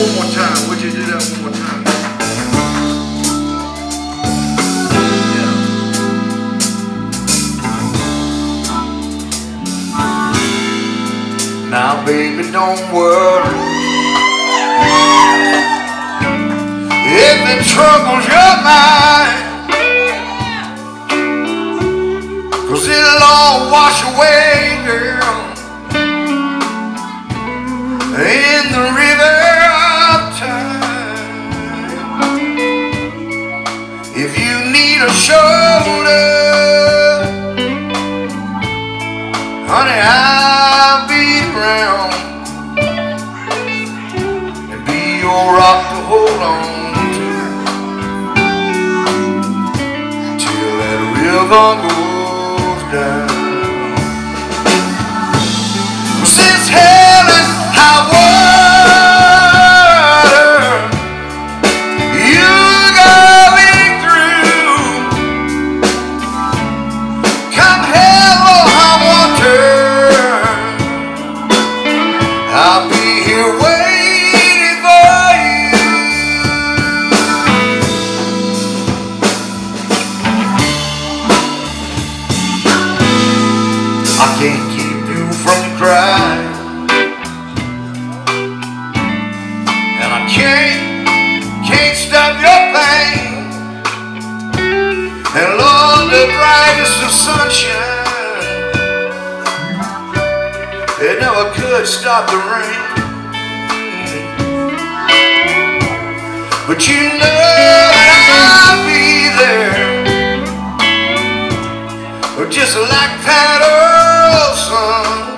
one more time? Would you do that one more time? Now baby don't worry If it troubles your mind Cause it'll all wash away girl need a shoulder Honey I'll be around. And be your rock to hold on to. Till that river goes down can't keep you from crying. And I can't, can't stop your pain. And Lord, the brightest of sunshine. It never could stop the rain. But you know that I'll be there. Just like Pat sun.